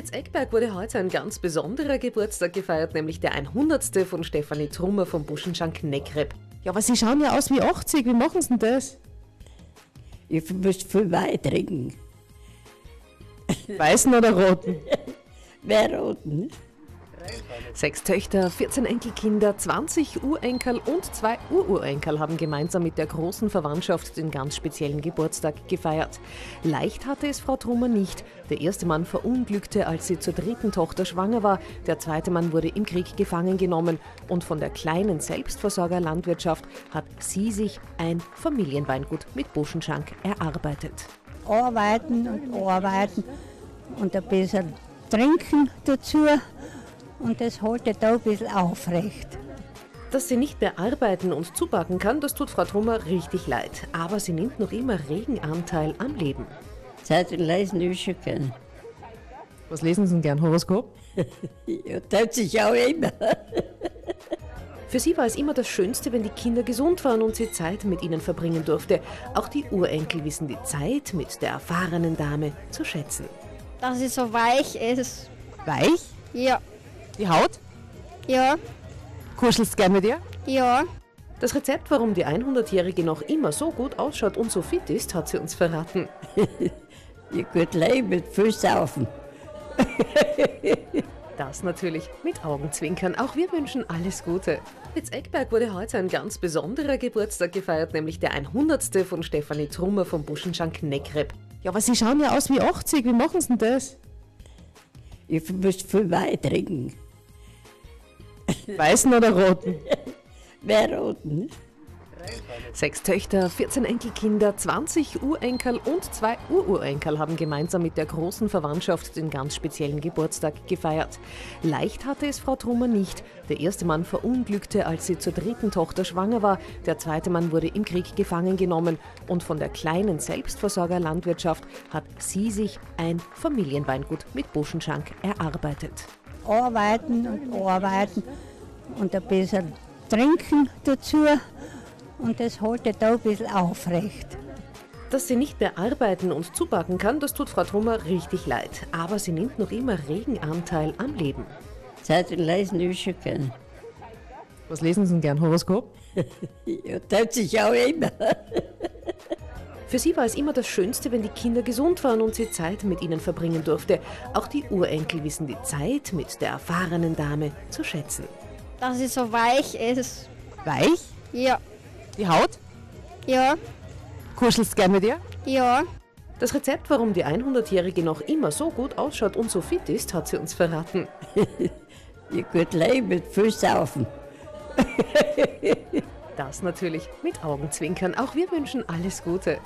Fritz Eckberg wurde heute ein ganz besonderer Geburtstag gefeiert, nämlich der 100. von Stefanie Trummer vom Buschenschank Neckrep. Ja, aber Sie schauen ja aus wie 80. Wie machen Sie denn das? Ich muss viel Wein trinken. Weißen oder roten? Mehr roten. Sechs Töchter, 14 Enkelkinder, 20 Urenkel und zwei Ururenkel haben gemeinsam mit der großen Verwandtschaft den ganz speziellen Geburtstag gefeiert. Leicht hatte es Frau Trummer nicht. Der erste Mann verunglückte, als sie zur dritten Tochter schwanger war. Der zweite Mann wurde im Krieg gefangen genommen. Und von der kleinen Selbstversorgerlandwirtschaft hat sie sich ein Familienweingut mit Buschenschank erarbeitet. Arbeiten und arbeiten und ein bisschen trinken dazu. Und das halte da ein bisschen aufrecht. Dass sie nicht mehr arbeiten und zubacken kann, das tut Frau Trummer richtig leid. Aber sie nimmt noch immer regen Anteil am Leben. Zeitung lesen ist schon gern. Was lesen Sie denn gern? Horoskop? Ja, tut sich auch immer. Für sie war es immer das Schönste, wenn die Kinder gesund waren und sie Zeit mit ihnen verbringen durfte. Auch die Urenkel wissen die Zeit mit der erfahrenen Dame zu schätzen. dass sie so weich ist. Weich? Ja, Die Haut? ja, Kuschelst gern mit ihr? ja. Das Rezept, warum die 100-Jährige noch immer so gut ausschaut und so fit ist, hat sie uns verraten. Ich gut leben mit viel saufen. Das natürlich mit Augenzwinkern. Auch wir wünschen alles Gute. Fritz Eckberg wurde heute ein ganz besonderer Geburtstag gefeiert, nämlich der 100. von Stefanie Trummer vom Buschenschank Neckrep. Ja, aber Sie schauen ja aus wie 80. Wie machen Sie denn das? Ich muss viel Wein trinken. Weißen oder roten? Mehr roten. Sechs Töchter, 14 Enkelkinder, 20 Urenkel und zwei Ururenkel haben gemeinsam mit der großen Verwandtschaft den ganz speziellen Geburtstag gefeiert. Leicht hatte es Frau Trummer nicht. Der erste Mann verunglückte, als sie zur dritten Tochter schwanger war. Der zweite Mann wurde im Krieg gefangen genommen. Und von der kleinen Selbstversorgerlandwirtschaft hat sie sich ein Familienweingut mit Buschenschank erarbeitet. Arbeiten und arbeiten und ein bisschen trinken dazu. Und das halte da ein bisschen aufrecht. Dass sie nicht mehr arbeiten und zubacken kann, das tut Frau Trummer richtig leid. Aber sie nimmt noch immer regen Anteil am Leben. Zeitung lesen ist schon gern. Was lesen Sie denn gern? Horoskop? Ja, tut sich auch immer. Für sie war es immer das Schönste, wenn die Kinder gesund waren und sie Zeit mit ihnen verbringen durfte. Auch die Urenkel wissen die Zeit mit der erfahrenen Dame zu schätzen. Dass sie so weich ist. Weich? Ja, Die Haut? ja, Kuschelst gern mit ihr? ja. Das Rezept, warum die 100-Jährige noch immer so gut ausschaut und so fit ist, hat sie uns verraten. Ich gut leben mit viel saufen. Das natürlich mit Augenzwinkern. Auch wir wünschen alles Gute.